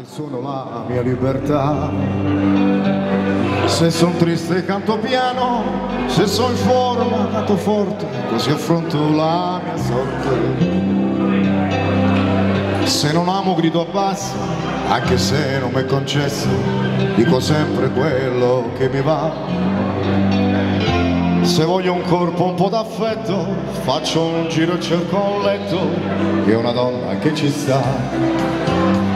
che sono la mia libertà. Se sono triste canto piano, se sono in forma canto forte, così affronto la mia sorte. Se non amo grido a basso, anche se non mi è concesso, dico sempre quello che mi va. Se voglio un corpo un po' d'affetto, faccio un giro e cerco un letto e una donna che ci sta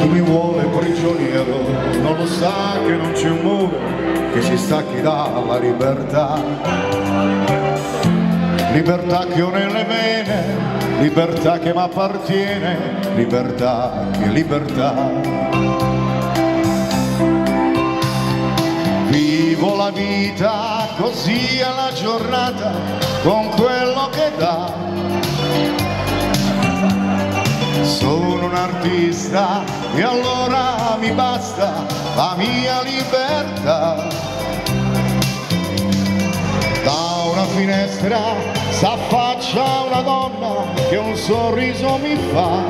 chi mi vuole prigioniero. Non lo sa che non c'è un muro che si stacchi dalla libertà. Libertà che ho nelle vene libertà che mi appartiene libertà che libertà. Vivo la vita così alla giornata con quello che dà sono un artista e allora mi basta la mia libertà. Da una finestra s'affaccia una donna che un sorriso mi fa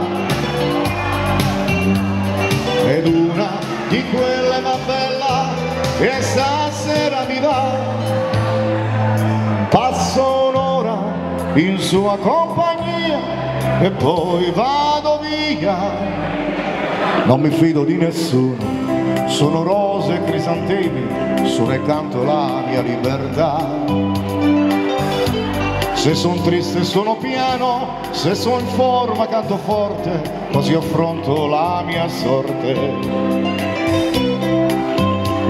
ed una di quelle va bella e stasera mi va passo un'ora in sua compagnia e poi vado via non mi fido di nessuno. Sono rose e crisantemi sono e canto la mia libertà. Se sono triste sono piano se sono in forma canto forte così affronto la mia sorte.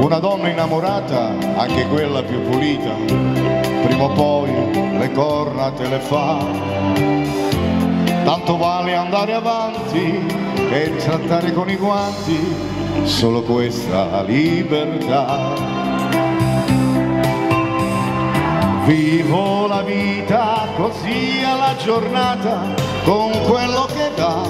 Una donna innamorata anche quella più pulita prima o poi le corna te le fa tanto vale andare avanti e trattare con i guanti solo questa libertà. Vivo la vita così alla giornata con quello che dà.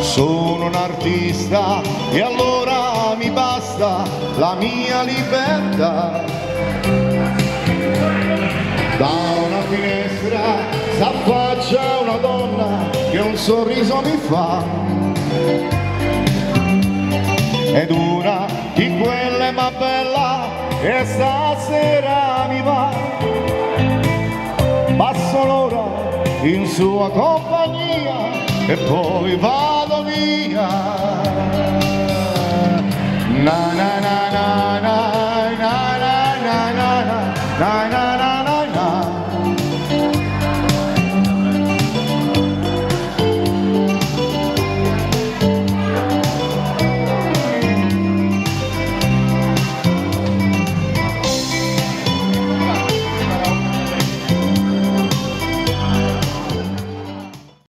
Sono un artista e allora mi basta la mia libertà da una finestra s'affaccia una donna che un sorriso mi fa. Ed una di quelle ma bella e stasera mi va. Passo l'ora in sua compagnia e poi vado via. Na na na na, na.